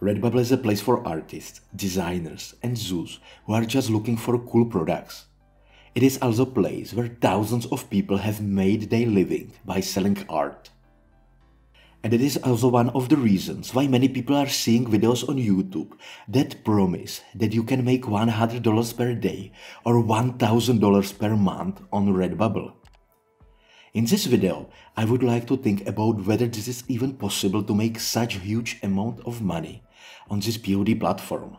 Redbubble is a place for artists, designers, and zoos who are just looking for cool products. It is also a place where thousands of people have made their living by selling art. And it is also one of the reasons why many people are seeing videos on YouTube that promise that you can make $100 per day or $1000 per month on Redbubble. In this video, I would like to think about whether this is even possible to make such huge amount of money on this POD platform.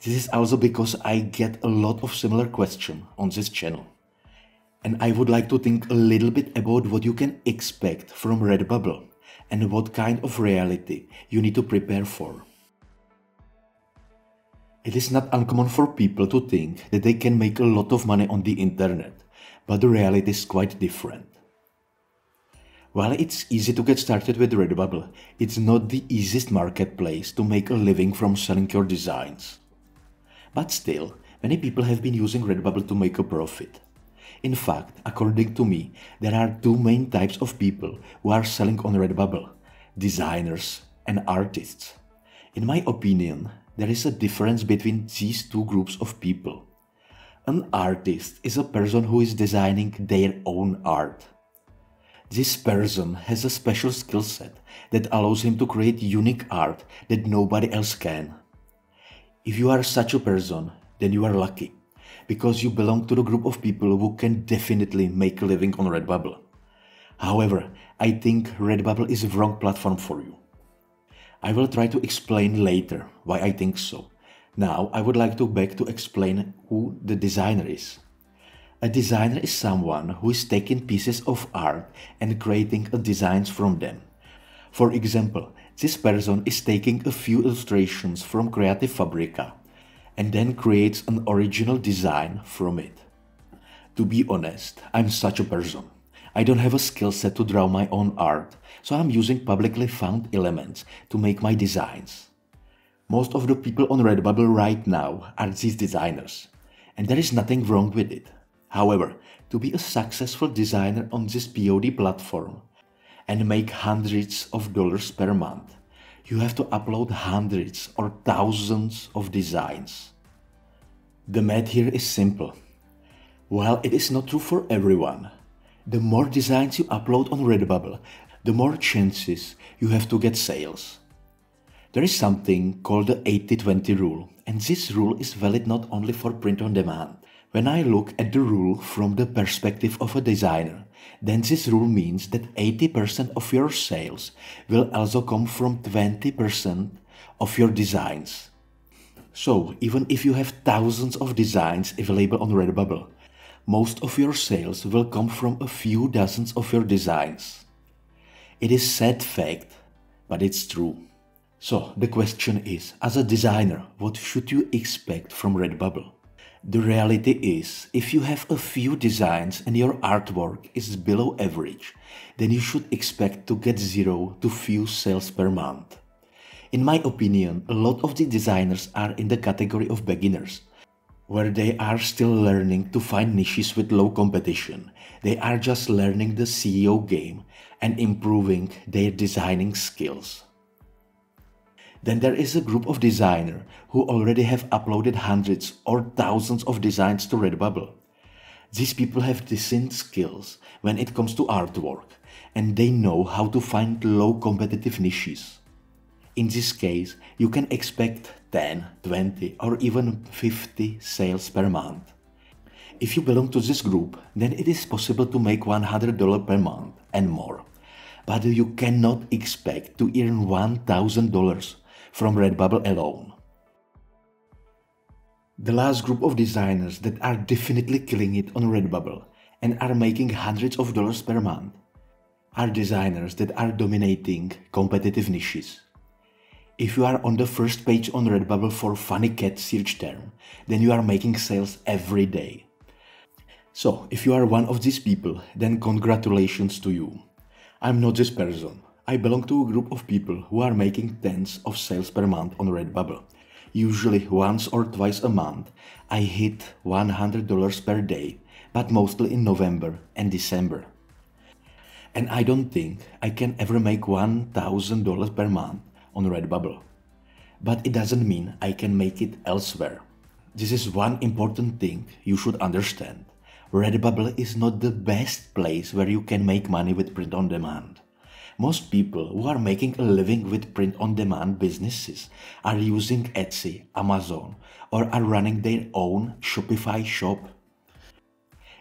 This is also because I get a lot of similar questions on this channel. And I would like to think a little bit about what you can expect from Redbubble and what kind of reality you need to prepare for. It is not uncommon for people to think that they can make a lot of money on the internet, but the reality is quite different. While it's easy to get started with Redbubble, it's not the easiest marketplace to make a living from selling your designs. But still, many people have been using Redbubble to make a profit. In fact, according to me, there are two main types of people who are selling on Redbubble designers and artists. In my opinion, there is a difference between these two groups of people. An artist is a person who is designing their own art. This person has a special skill set that allows him to create unique art that nobody else can. If you are such a person, then you are lucky, because you belong to the group of people who can definitely make a living on Redbubble. However, I think Redbubble is the wrong platform for you. I will try to explain later why I think so. Now I would like to back to explain who the designer is. A designer is someone who is taking pieces of art and creating designs from them. For example, this person is taking a few illustrations from Creative Fabrica and then creates an original design from it. To be honest, I'm such a person. I don't have a skill set to draw my own art, so I'm using publicly found elements to make my designs. Most of the people on Redbubble right now are these designers, and there is nothing wrong with it. However, to be a successful designer on this POD platform and make hundreds of dollars per month, you have to upload hundreds or thousands of designs. The math here is simple. While it is not true for everyone, the more designs you upload on Redbubble, the more chances you have to get sales. There is something called the 80-20 rule, and this rule is valid not only for print on demand, when I look at the rule from the perspective of a designer, then this rule means that 80% of your sales will also come from 20% of your designs. So, even if you have thousands of designs available on Redbubble, most of your sales will come from a few dozens of your designs. It is sad fact, but it's true. So, the question is, as a designer, what should you expect from Redbubble? The reality is, if you have a few designs and your artwork is below average, then you should expect to get zero to few sales per month. In my opinion, a lot of the designers are in the category of beginners, where they are still learning to find niches with low competition. They are just learning the SEO game and improving their designing skills. Then there is a group of designers who already have uploaded hundreds or thousands of designs to Redbubble. These people have decent skills when it comes to artwork and they know how to find low competitive niches. In this case, you can expect 10, 20 or even 50 sales per month. If you belong to this group, then it is possible to make $100 per month and more. But you cannot expect to earn $1,000 from Redbubble alone. The last group of designers that are definitely killing it on Redbubble and are making hundreds of dollars per month are designers that are dominating competitive niches. If you are on the first page on Redbubble for funny cat search term, then you are making sales every day. So, if you are one of these people, then congratulations to you. I'm not this person. I belong to a group of people who are making tens of sales per month on Redbubble. Usually once or twice a month, I hit $100 per day, but mostly in November and December. And I don't think I can ever make $1,000 per month on Redbubble. but it doesn't mean I can make it elsewhere. This is one important thing you should understand. Redbubble is not the best place where you can make money with print on demand. Most people who are making a living with print on demand businesses are using Etsy, Amazon, or are running their own Shopify shop.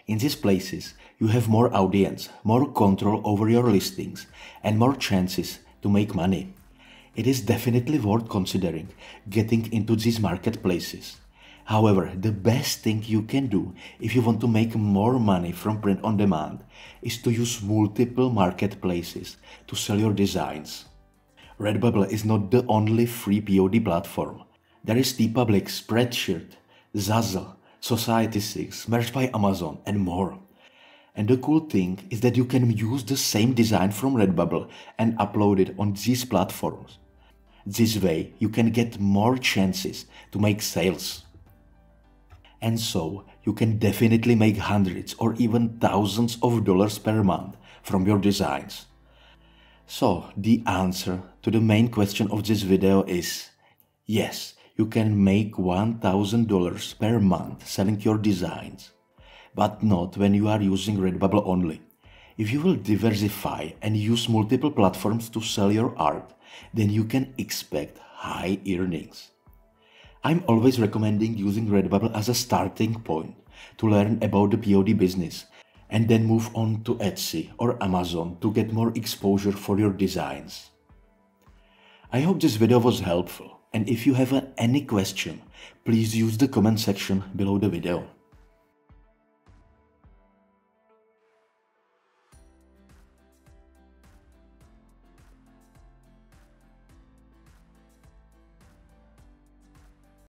In these places, you have more audience, more control over your listings, and more chances to make money. It is definitely worth considering getting into these marketplaces. However, the best thing you can do if you want to make more money from print on demand is to use multiple marketplaces to sell your designs. Redbubble is not the only free POD platform. There is TeePublic, Spreadshirt, Zazzle, Society6, Merch by Amazon, and more. And the cool thing is that you can use the same design from Redbubble and upload it on these platforms. This way, you can get more chances to make sales. And so you can definitely make hundreds or even thousands of dollars per month from your designs. So the answer to the main question of this video is yes, you can make $1000 per month selling your designs, but not when you are using Redbubble only. If you will diversify and use multiple platforms to sell your art, then you can expect high earnings. I'm always recommending using Redbubble as a starting point to learn about the POD business and then move on to Etsy or Amazon to get more exposure for your designs. I hope this video was helpful and if you have any question, please use the comment section below the video.